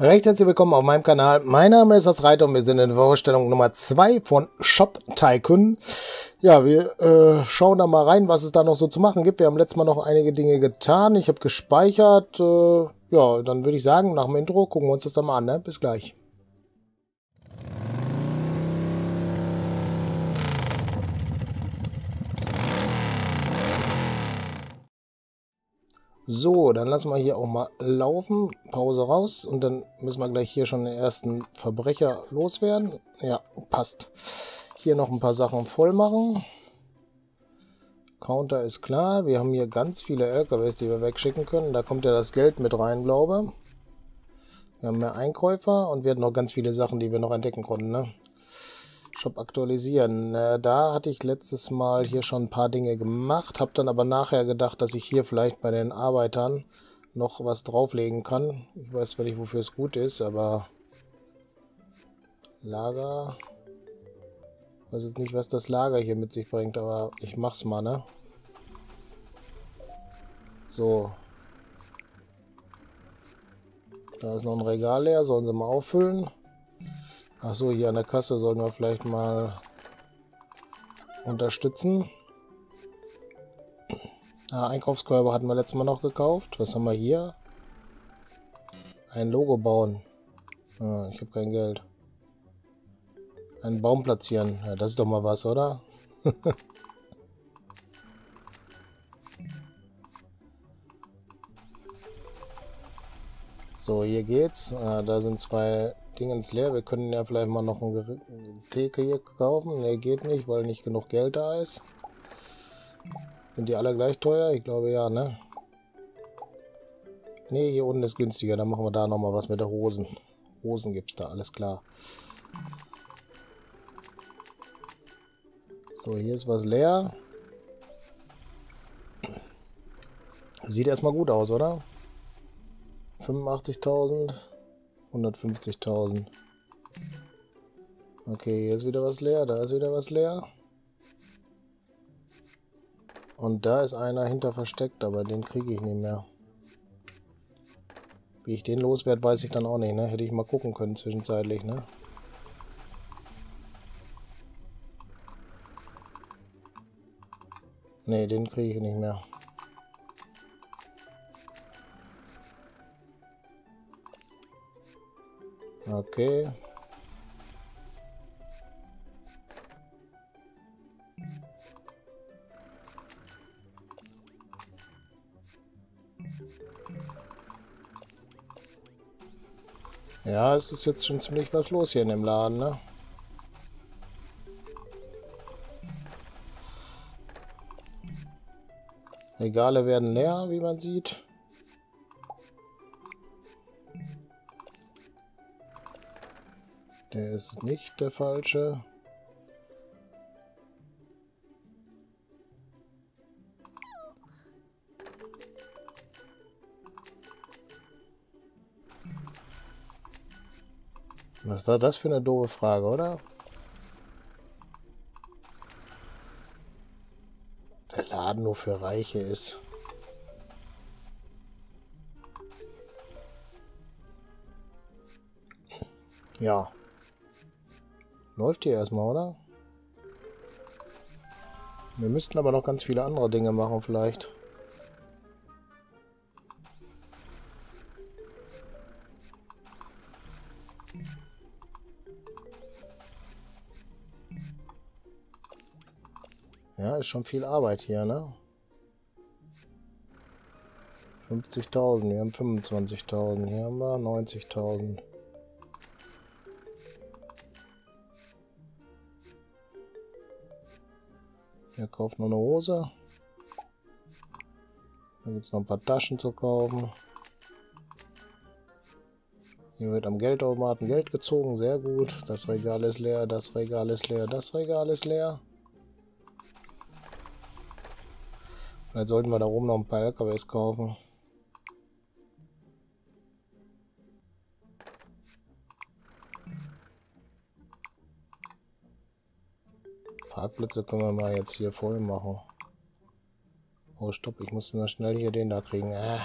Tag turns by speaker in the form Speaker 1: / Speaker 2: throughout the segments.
Speaker 1: Recht herzlich willkommen auf meinem Kanal. Mein Name ist das Reiter und wir sind in der Vorstellung Nummer 2 von Shop Tycoon. Ja, wir äh, schauen da mal rein, was es da noch so zu machen gibt. Wir haben letztes Mal noch einige Dinge getan. Ich habe gespeichert. Äh, ja, dann würde ich sagen, nach dem Intro gucken wir uns das dann mal an. Ne? Bis gleich. So, dann lassen wir hier auch mal laufen. Pause raus. Und dann müssen wir gleich hier schon den ersten Verbrecher loswerden. Ja, passt. Hier noch ein paar Sachen voll machen. Counter ist klar. Wir haben hier ganz viele LKWs, die wir wegschicken können. Da kommt ja das Geld mit rein, glaube Wir haben mehr Einkäufer und wir hatten noch ganz viele Sachen, die wir noch entdecken konnten, ne? Shop aktualisieren. Äh, da hatte ich letztes Mal hier schon ein paar Dinge gemacht, habe dann aber nachher gedacht, dass ich hier vielleicht bei den Arbeitern noch was drauflegen kann. Ich weiß zwar nicht, wofür es gut ist, aber Lager. Ich weiß jetzt nicht, was das Lager hier mit sich bringt, aber ich mach's mal, ne? So. Da ist noch ein Regal leer, sollen sie mal auffüllen. Achso, hier an der Kasse sollten wir vielleicht mal unterstützen. Ah, Einkaufskörbe hatten wir letztes Mal noch gekauft. Was haben wir hier? Ein Logo bauen. Ah, ich habe kein Geld. Einen Baum platzieren. Ja, das ist doch mal was, oder? so, hier geht's. Ah, da sind zwei Dingens leer. Wir können ja vielleicht mal noch eine Theke hier kaufen. Ne, geht nicht, weil nicht genug Geld da ist. Sind die alle gleich teuer? Ich glaube ja, ne? Ne, hier unten ist günstiger. Dann machen wir da nochmal was mit der Hosen. Hosen gibt es da, alles klar. So, hier ist was leer. Sieht erstmal gut aus, oder? 85.000. 150.000. Okay, hier ist wieder was leer, da ist wieder was leer. Und da ist einer hinter versteckt, aber den kriege ich nicht mehr. Wie ich den loswerde, weiß ich dann auch nicht, ne? Hätte ich mal gucken können zwischenzeitlich, ne? Ne, den kriege ich nicht mehr. Okay. Ja, es ist jetzt schon ziemlich was los hier in dem Laden, ne? Regale werden leer, wie man sieht. Der ist nicht der falsche. Was war das für eine doofe Frage, oder? Der Laden nur für Reiche ist. Ja. Läuft hier erstmal, oder? Wir müssten aber noch ganz viele andere Dinge machen vielleicht. Ja, ist schon viel Arbeit hier, ne? 50.000, wir haben 25.000, hier haben wir 90.000. Er kauft noch eine Hose. Da gibt es noch ein paar Taschen zu kaufen. Hier wird am Geldautomaten Geld gezogen, sehr gut. Das Regal ist leer, das Regal ist leer, das Regal ist leer. Vielleicht sollten wir da oben noch ein paar LKWs kaufen. Parkplätze können wir mal jetzt hier voll machen. Oh, stopp, ich muss nur schnell hier den da kriegen. Äh.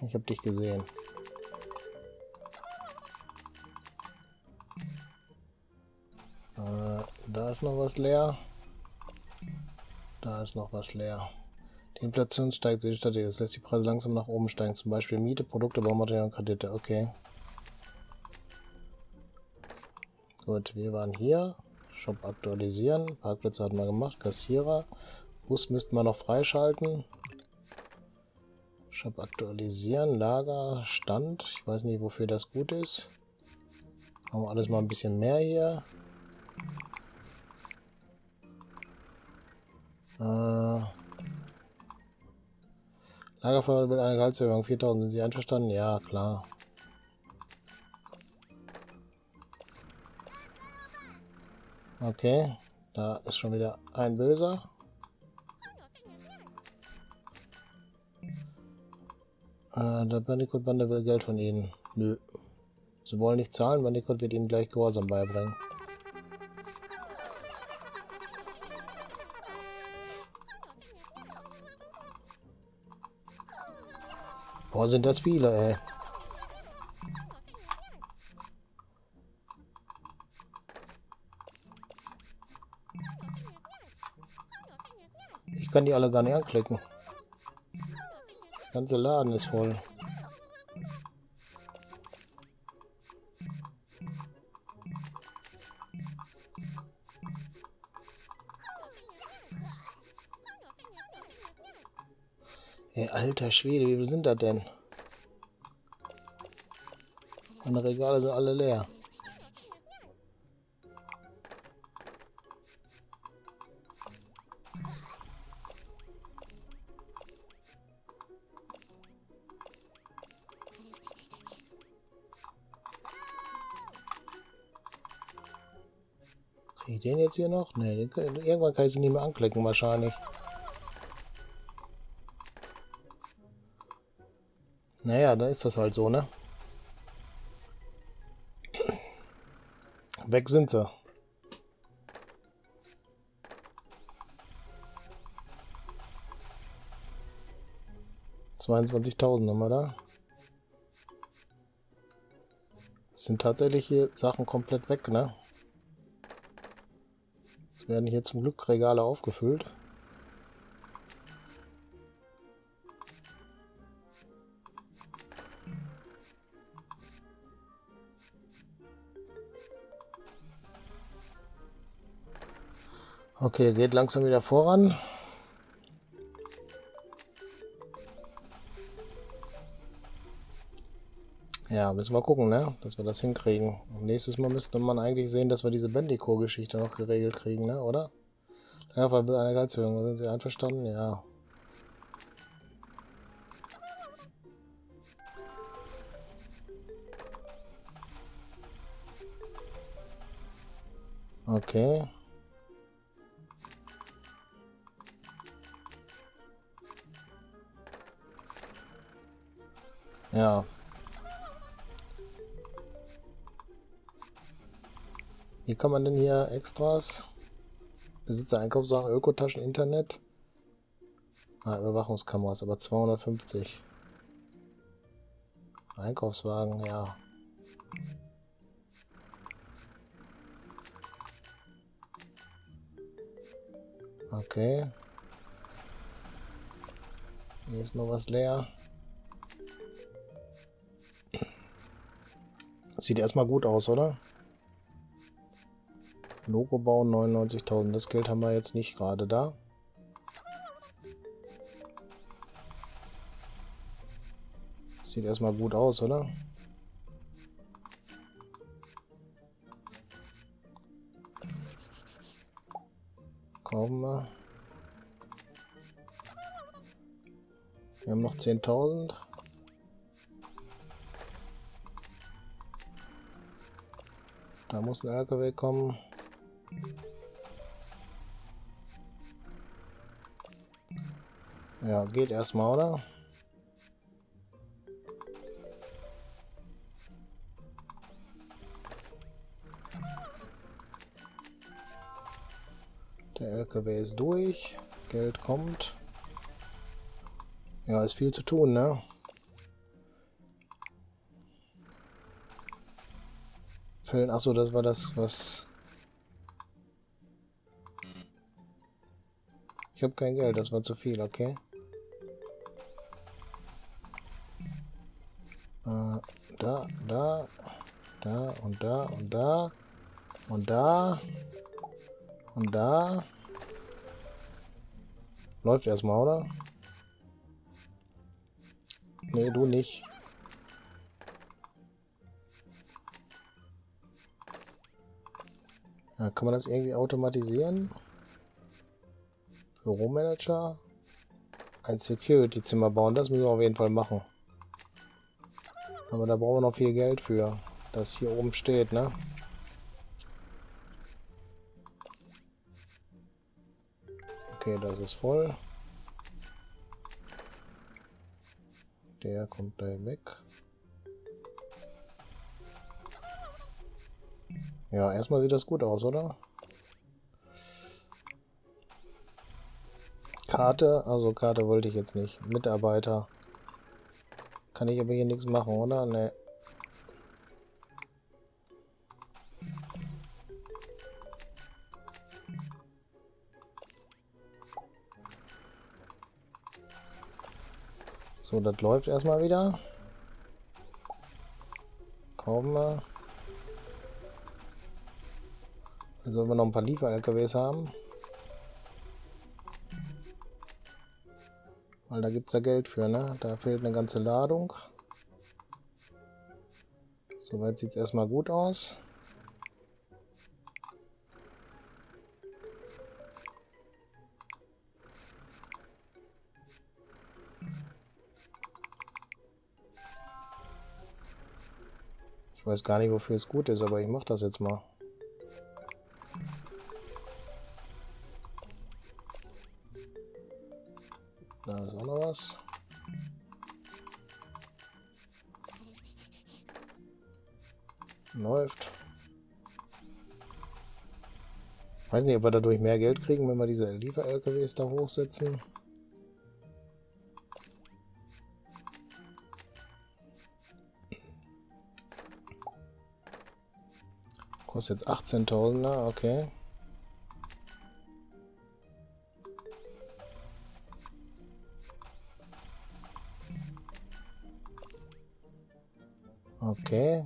Speaker 1: Ich hab dich gesehen. Äh, da ist noch was leer. Da ist noch was leer. Die Inflation steigt sehr stetig. Das lässt die Preise langsam nach oben steigen. Zum Beispiel Miete, Produkte, Baumaterial und Kredite. Okay. Gut, wir waren hier. Shop aktualisieren. Parkplätze hat man gemacht. Kassierer. Bus müssten wir noch freischalten. Shop aktualisieren. Lager, Stand. Ich weiß nicht, wofür das gut ist. Machen wir alles mal ein bisschen mehr hier. Äh, Lagerfeuer will eine Gehaltserhöhung. 4000. Sind Sie einverstanden? Ja, klar. Okay. Da ist schon wieder ein Böser. Äh, der Bandicoot-Bande will Geld von Ihnen. Nö. Sie wollen nicht zahlen, Bandicoot wird Ihnen gleich Gehorsam beibringen. Boah, sind das viele, ey. Ich kann die alle gar nicht anklicken. Der ganze Laden ist voll. Ey, alter Schwede, wie viel sind das denn? Meine Regale sind alle leer. Ich den jetzt hier noch? Ne, irgendwann kann ich sie nicht mehr anklicken wahrscheinlich. Naja, dann ist das halt so, ne? Weg sind sie. 22.000 haben wir da. Es sind tatsächlich hier Sachen komplett weg, ne? Werden hier zum Glück Regale aufgefüllt. Okay, geht langsam wieder voran. Ja, müssen wir gucken, ne? dass wir das hinkriegen. Und nächstes Mal müsste man eigentlich sehen, dass wir diese Bendico-Geschichte noch geregelt kriegen, ne? oder? Ja, weil eine Gehaltserhöhung. Sind Sie einverstanden? Ja. Okay. Ja. Wie kann man denn hier Extras? Besitzer Einkaufssachen, Ökotaschen, Internet. Ah, Überwachungskameras, aber 250. Einkaufswagen, ja. Okay. Hier ist noch was leer. Sieht erstmal gut aus, oder? Logo bauen 99.000. Das Geld haben wir jetzt nicht gerade da. Sieht erstmal gut aus, oder? Kaufen wir. Wir haben noch 10.000. Da muss ein LKW kommen. Ja, geht erstmal, oder? Der LKW ist durch. Geld kommt. Ja, ist viel zu tun, ne? Fällen. Achso, das war das, was... Ich habe kein Geld, das war zu viel, okay. Äh, da, da, da und da und da und da und da. Läuft erstmal, oder? Nee, du nicht. Kann man das irgendwie automatisieren? Büromanager? Ein Security-Zimmer bauen, das müssen wir auf jeden Fall machen. Aber da brauchen wir noch viel Geld für, das hier oben steht, ne? Okay, das ist voll. Der kommt da weg. Ja, erstmal sieht das gut aus, oder? Karte, also Karte wollte ich jetzt nicht. Mitarbeiter. Kann ich aber hier nichts machen, oder? Ne. So, das läuft erstmal wieder. Kaufen wir. Dann sollen wir noch ein paar Liefer-LKWs haben. Weil da gibt es ja Geld für, ne? Da fehlt eine ganze Ladung. Soweit sieht es erstmal gut aus. Ich weiß gar nicht, wofür es gut ist, aber ich mache das jetzt mal. Weiß nicht, ob wir dadurch mehr Geld kriegen, wenn wir diese Liefer-LKWs da hochsetzen. Kostet jetzt 18.000er, okay. Okay.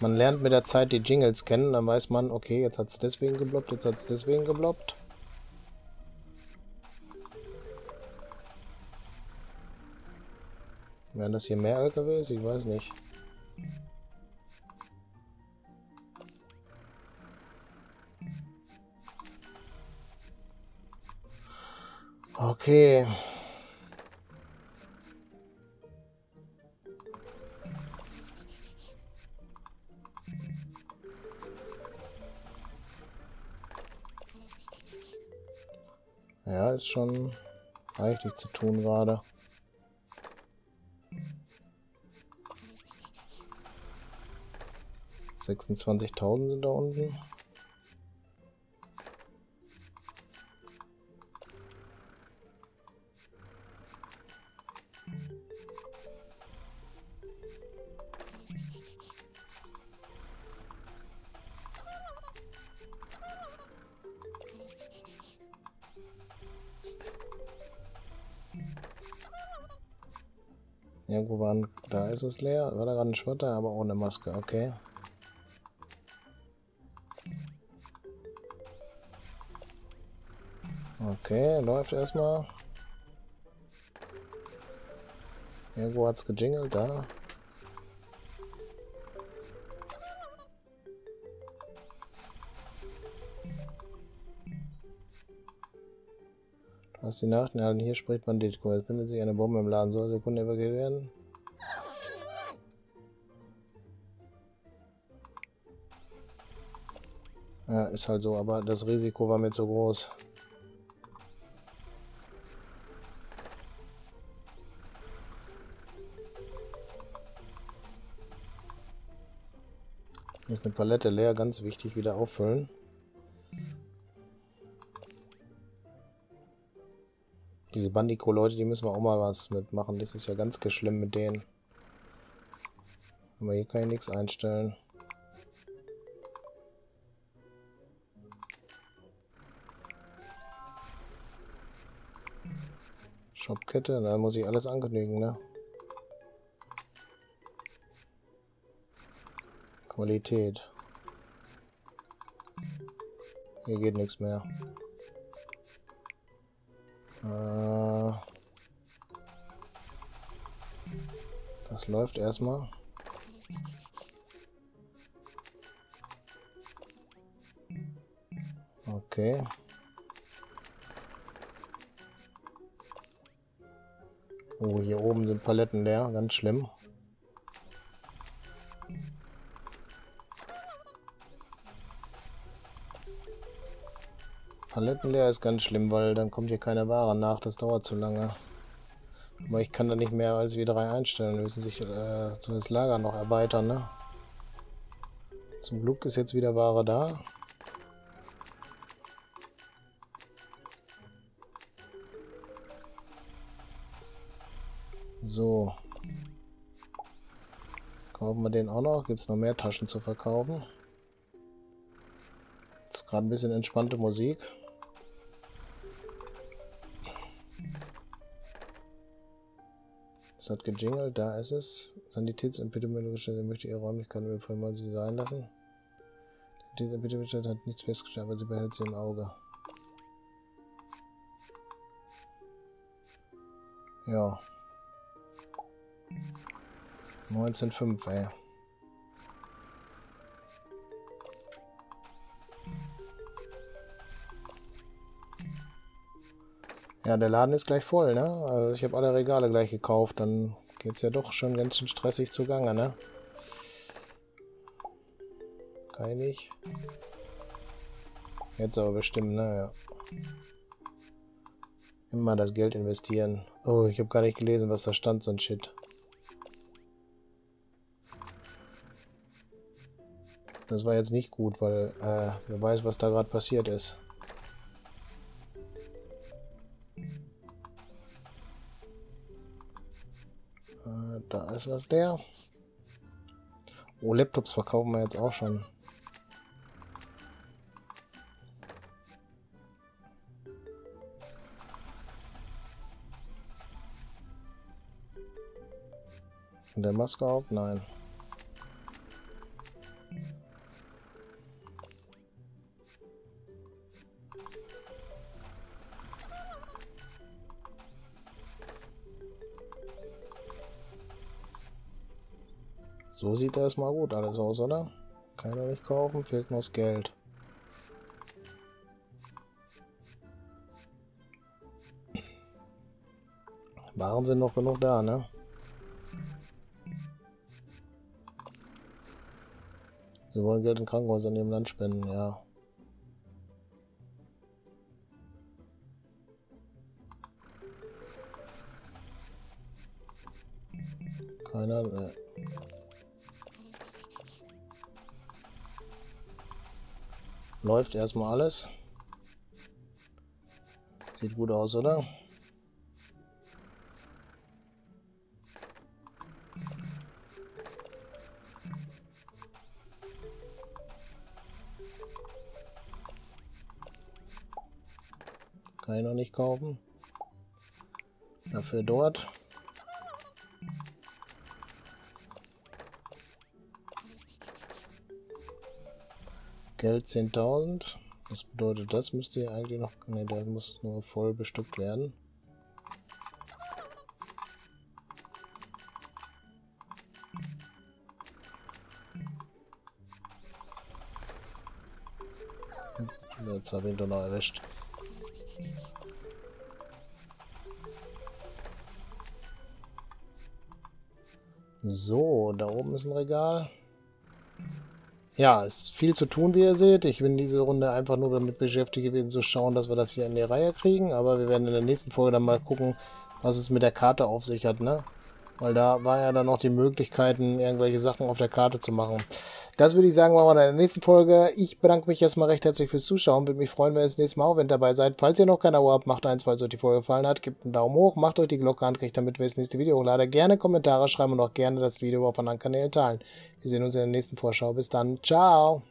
Speaker 1: Man lernt mit der Zeit die Jingles kennen, dann weiß man, okay, jetzt hat es deswegen gebloppt, jetzt hat es deswegen gebloppt. Wären das hier mehr LKWs? Ich weiß nicht. Okay. Ist schon reichlich zu tun gerade. Sechsundzwanzigtausend sind da unten. Irgendwo waren, da ist es leer. War da gerade ein Schwatter, aber ohne Maske, okay. Okay, läuft erstmal. Irgendwo hat es gejingelt, da. Was die Nachrichten erhalten, hier spricht Banditko. Es findet sich eine Bombe im Laden. Soll Sekunde evakuiert werden? Ja, ist halt so, aber das Risiko war mir zu groß. Hier ist eine Palette leer, ganz wichtig, wieder auffüllen. Diese Bandico-Leute, die müssen wir auch mal was mitmachen. Das ist ja ganz geschlimm mit denen. Aber hier kann ich nichts einstellen. Shopkette, da muss ich alles angenügen, ne? Qualität. Hier geht nichts mehr. Äh das läuft erstmal. Okay. Oh, hier oben sind Paletten leer, ganz schlimm. Paletten leer ist ganz schlimm, weil dann kommt hier keine Ware nach. Das dauert zu lange. Aber ich kann da nicht mehr als wie drei einstellen. Wir müssen sich äh, das Lager noch erweitern, ne? Zum Glück ist jetzt wieder Ware da. So. Kaufen wir den auch noch. Gibt es noch mehr Taschen zu verkaufen? Jetzt gerade ein bisschen entspannte Musik. Es hat gejingelt, da ist es. Sanitätsempidemiologische möchte ihre Räumlichkeiten bevor sie sein lassen. Die Sanitätsempidemiologische hat nichts festgestellt, aber sie behält sie im Auge. Ja. 19,5, ey. Ja, der Laden ist gleich voll, ne? Also ich habe alle Regale gleich gekauft. Dann geht es ja doch schon ganz schön stressig zugange, ne? Kann ich nicht. Jetzt aber bestimmt, ne? Ja. Immer das Geld investieren. Oh, ich habe gar nicht gelesen, was da stand, so ein Shit. Das war jetzt nicht gut, weil äh, wer weiß, was da gerade passiert ist. Da ist was leer. Oh, Laptops verkaufen wir jetzt auch schon. Der Maske auf? Nein. So sieht das mal gut alles aus, oder? Kann er nicht kaufen, fehlt nur das Geld. Waren sind noch genug da, ne? Sie wollen Geld in Krankenhäusern ihrem Land spenden, ja. Keiner, ne. Läuft erstmal alles. Sieht gut aus, oder? Kann ich noch nicht kaufen. Dafür dort. Geld 10.000. Was bedeutet das? Müsste hier eigentlich noch... Ne, der muss nur voll bestückt werden. Jetzt habe ich ihn doch noch erwischt. So, da oben ist ein Regal. Ja, ist viel zu tun, wie ihr seht. Ich bin diese Runde einfach nur damit beschäftigt gewesen, zu schauen, dass wir das hier in die Reihe kriegen. Aber wir werden in der nächsten Folge dann mal gucken, was es mit der Karte auf sich hat, ne? Weil da war ja dann noch die Möglichkeiten, irgendwelche Sachen auf der Karte zu machen. Das würde ich sagen, machen wir in der nächsten Folge. Ich bedanke mich erstmal recht herzlich fürs Zuschauen. Würde mich freuen, wenn ihr das nächste Mal auch wenn dabei seid. Falls ihr noch kein Abo habt, macht eins, falls euch die Folge gefallen hat. Gebt einen Daumen hoch, macht euch die Glocke an, kriegt damit, ich das nächste Video hochlade. Gerne Kommentare schreiben und auch gerne das Video auf anderen Kanälen teilen. Wir sehen uns in der nächsten Vorschau. Bis dann. Ciao.